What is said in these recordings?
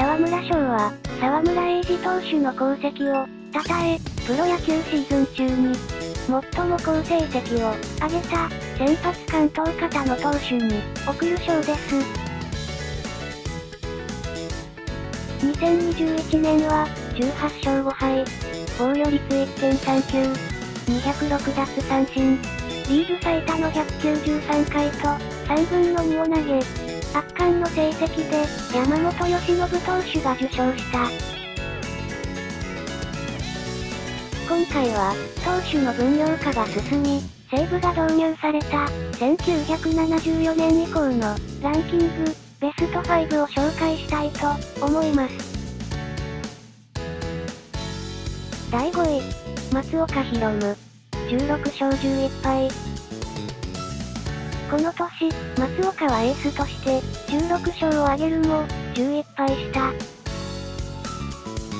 沢村賞は、沢村栄治投手の功績を、たたえ、プロ野球シーズン中に、最も好成績を上げた、先発関東方の投手に、贈る賞です。2021年は、18勝5敗、防御率1.39、206奪三振、リーグ最多の193回と、3分の2を投げ、圧巻の成績で、山本由伸投手が受賞した。今回は、投手の分量化が進み、西武が導入された、1974年以降の、ランキング、ベスト5を紹介したいと、思います。第5位、松岡博夢。16勝11敗。この年、松岡はエースとして、16勝を挙げるも、11敗した。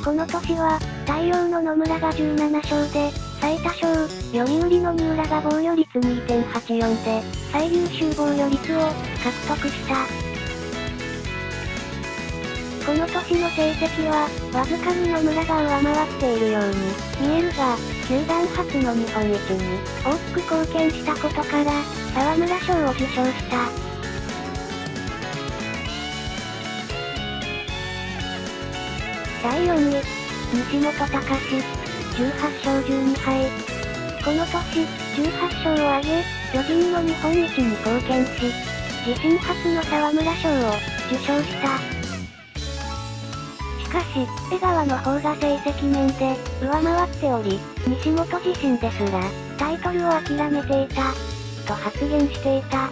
この年は、太陽の野村が17勝で、最多勝、読売の三浦が防御率2.84で、最優秀防御率を獲得した。この年の成績は、わずかに野村が上回っているように見えるが、球団初の日本一に大きく貢献したことから、沢村賞を受賞した。第4位、西本隆史18勝12敗。この年、18勝を挙げ、巨人の日本一に貢献し、自身初の沢村賞を受賞した。かし、江川の方が成績面で、上回っており、西本自身ですら、タイトルを諦めていた、と発言していた。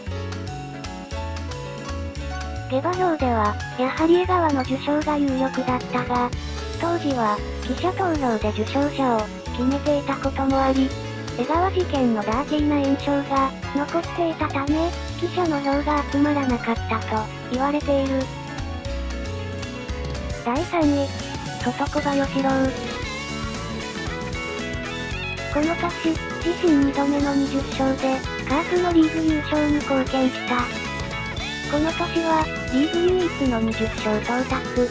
下馬評では、やはり江川の受賞が有力だったが、当時は、記者投票で受賞者を決めていたこともあり、江川事件のダーティーな印象が残っていたため、記者の票が集まらなかったと言われている。第3位、外小林郎。この年、自身2度目の20勝で、カープのリーグ優勝に貢献した。この年は、リーグ唯一の20勝到達。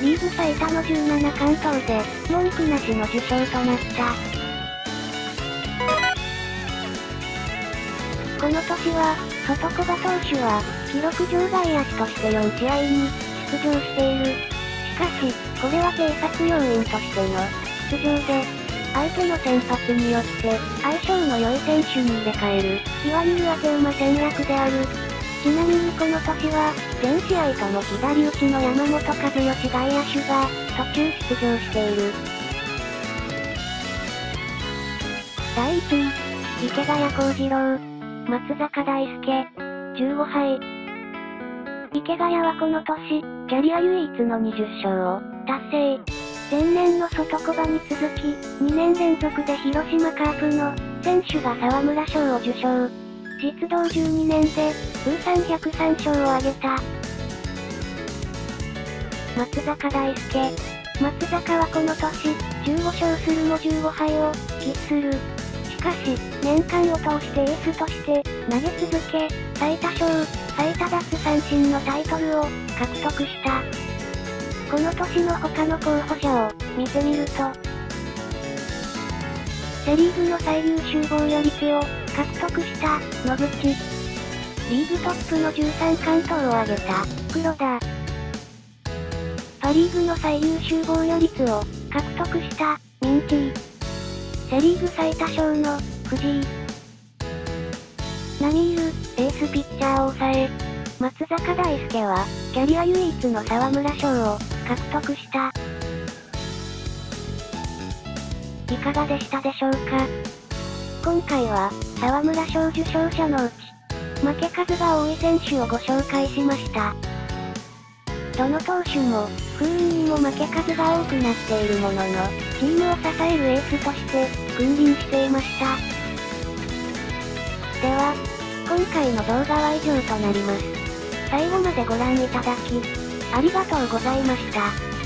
リーグ最多の17関東で、文句なしの受賞となった。この年は、外小葉投手は、記録場。外野手として4試合に出場。している。かし、これは偵察要員としての出場で、相手の先発によって相性の良い選手に入れ替える、いわゆる当て馬戦略である。ちなみにこの年は、全試合とも左打ちの山本和義外野手が途中出場している。第1位、池谷幸次郎、松坂大輔、15敗。池谷はこの年、キャリア唯一の20勝を達成。前年の外小場に続き、2年連続で広島カープの選手が沢村賞を受賞。実動12年で、通算103勝を挙げた。松坂大輔。松坂はこの年、15勝するも15敗を喫する。しかし、年間を通してエースとして投げ続け、最多勝、最多奪三振のタイトルを獲得した。この年の他の候補者を見てみると、セリーグの最優秀防御率を獲得した野口。リーグトップの13冠投を挙げた黒田。パリーグの最優秀防御率を獲得したミンティ。セリーグ最多勝の藤井。並みいる、エースピッチャーを抑え、松坂大輔は、キャリア唯一の沢村賞を獲得した。いかがでしたでしょうか？今回は、沢村賞受賞者のうち、負け数が多い選手をご紹介しました。どの投手も、不運にも負け数が多くなっているものの、チームを支えるエースとして、君臨していました。では、今回の動画は以上となります。最後までご覧いただき、ありがとうございました。